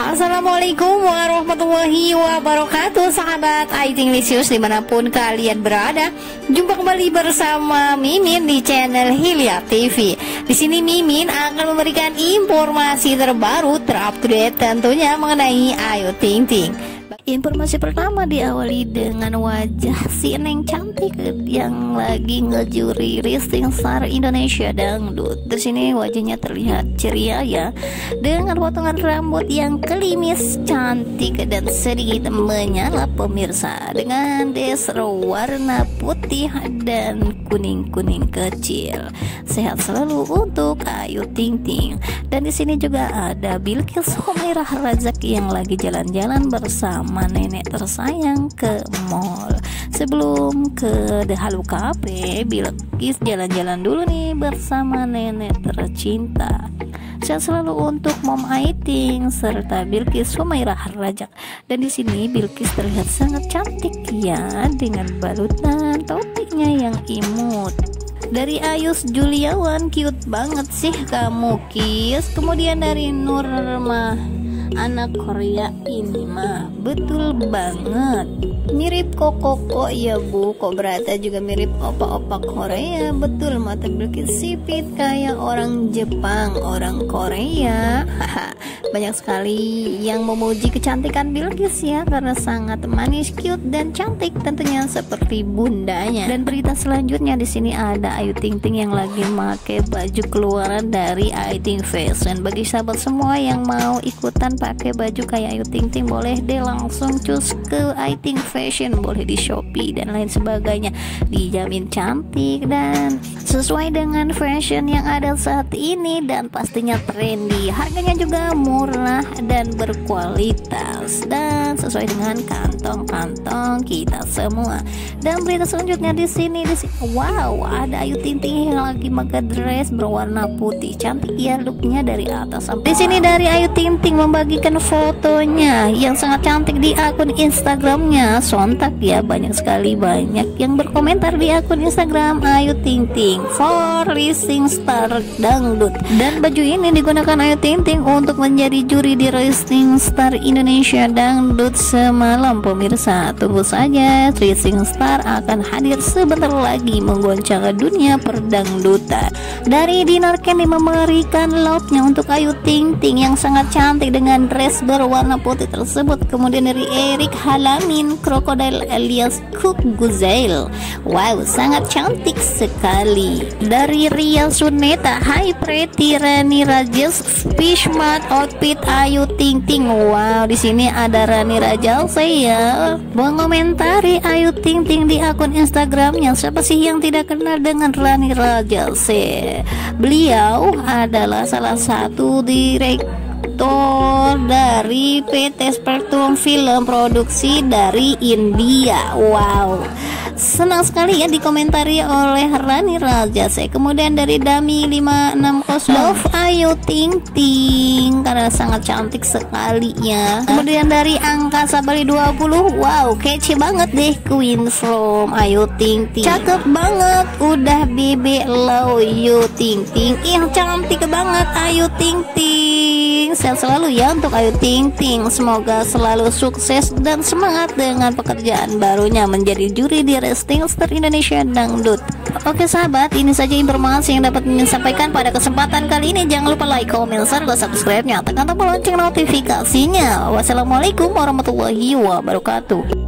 Assalamualaikum warahmatullahi wabarakatuh Sahabat Aiting Lisius di mana pun kalian berada. Jumpa kembali bersama Mimin di channel Hilya TV Di sini Mimin akan memberikan informasi terbaru terupdate tentunya mengenai Ayu Ting Ting Informasi pertama diawali dengan wajah si Neng cantik yang lagi ngejuri Rising Star Indonesia Dangdut. Di sini wajahnya terlihat ceria ya, dengan potongan rambut yang kelimis, cantik dan sedikit menyala pemirsa dengan desro warna putih dan kuning-kuning kecil. Sehat selalu untuk Ayu Ting Ting. Dan di sini juga ada Bilkis Humairah Razak yang lagi jalan-jalan bersama sama nenek tersayang ke mall sebelum ke The Halu Cafe Bilkis jalan-jalan dulu nih bersama nenek tercinta Sehat selalu untuk Mom Aiting serta Bilkis Sumairah Rajak. Dan di sini Bilkis terlihat sangat cantik ya dengan balutan topinya yang imut. Dari Ayus Juliawan cute banget sih kamu Kis. Kemudian dari Nurma anak Korea ini mah betul banget mirip koko kok ya bu kok berata juga mirip opa-opa Korea betul mata berkit sipit kayak orang Jepang orang Korea banyak sekali yang memuji kecantikan Bilkis ya karena sangat manis, cute dan cantik tentunya seperti bundanya. Dan berita selanjutnya di sini ada Ayu Ting Ting yang lagi pakai baju keluaran dari Ayu Ting Fashion. Bagi sahabat semua yang mau ikutan pakai baju kayak Ayu Ting Ting boleh deh langsung cus ke Ayu Ting Fashion, boleh di Shopee dan lain sebagainya. Dijamin cantik dan sesuai dengan fashion yang ada saat ini dan pastinya trendy. Harganya juga murah dan berkualitas dan sesuai dengan kantong-kantong kita semua. Dan berita selanjutnya di sini di sini, wow, ada Ayu Ting Ting yang lagi pakai dress berwarna putih. Cantik ya looknya dari atas sampai. Di sini dari Ayu Ting Ting membagikan fotonya yang sangat cantik di akun Instagramnya. Sontak ya banyak sekali banyak yang berkomentar di akun Instagram Ayu Ting Ting for Rising Star Dangdut. Dan baju ini digunakan Ayu Ting Ting untuk menjadi juri di Rising Star Indonesia Dangdut semalam pemirsa tunggu saja Rising Star akan hadir sebentar lagi menggoncang dunia perdangdutan dari Dinar Candy memberikan love-nya untuk Ayu Ting Ting yang sangat cantik dengan dress berwarna putih tersebut. Kemudian dari Erik Halamin Crocodile alias Cook Guzail. Wow sangat cantik sekali. Dari Ria Suneta Hai Pretty Rani Rajes Fishmat Out Pit Ayu Ting Ting. Wow, di sini ada Rani Raja saya mengomentari Ayu Ting Ting di akun Instagramnya. Siapa sih yang tidak kenal dengan Rani Raja Beliau adalah salah satu direktur dari PT Spectrum Film Produksi dari India. Wow. Senang sekali ya dikomentari oleh Rani Raja saya kemudian dari Dami 560 Love Ayu Ting Ting. Karena sangat cantik sekali ya. Kemudian dari Angkasa Bali 20 wow kece banget deh Queen from Ayu Ting Ting. Cakep banget udah bebe low Ayu Ting Ting. Ih cantik banget Ayu Ting Ting sehat selalu ya untuk Ayu Ting Ting. Semoga selalu sukses dan semangat dengan pekerjaan barunya menjadi juri di Resting Star Indonesia Dangdut. Oke sahabat, ini saja informasi yang dapat ingin sampaikan pada kesempatan kali ini. Jangan lupa like, comment, share, dan subscribe-nya. Tekan tombol lonceng notifikasinya. Wassalamualaikum warahmatullahi wabarakatuh